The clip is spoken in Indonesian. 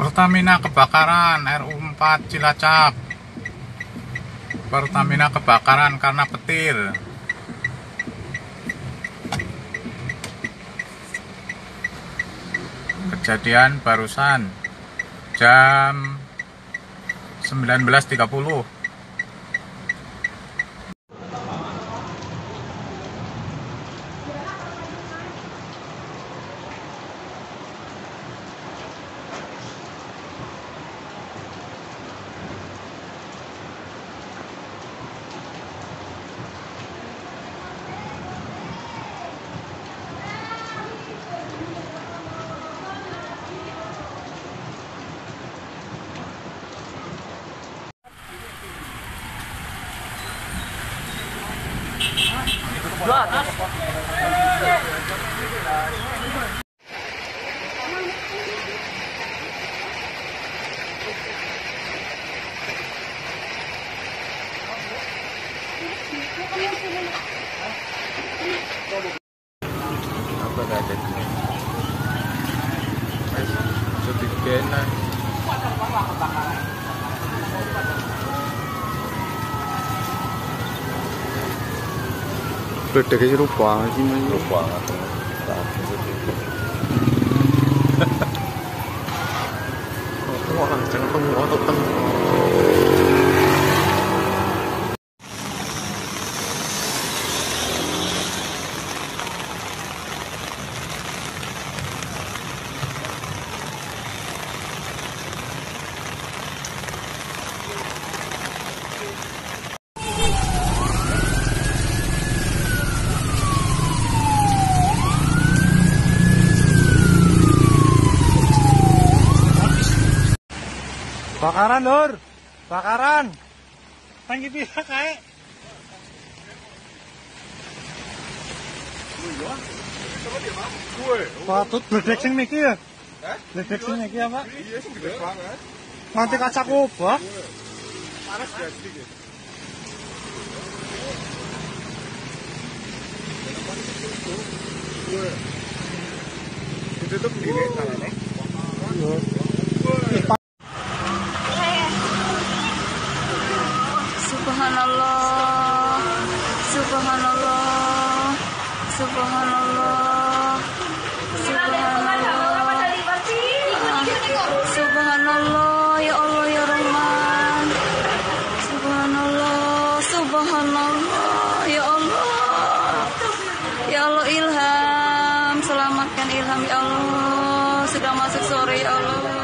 Pertamina kebakaran RU 4 Cilacap. Pertamina kebakaran karena petir. Kejadian barusan jam 19.30 apa ada gini sedikit प्रत्येक जी रुपवाना जी मैं रुपवाना तो Bakaran, Nur. Bakaran. Tangki pihak kae. Patut bledek sing niki ya? Bledek sing niki apa? Iya sih gede banget. Nanti kaca kubah. Panas ya sedikit. Ditutup gini caranya. Subhanallah. Subhanallah. Subhanallah. Subhanallah Subhanallah ya Allah ya Rahman. Subhanallah. Subhanallah. Ya Allah. Ya Allah ilham. Selamatkan ilham ya Allah. Sudah masuk sore ya Allah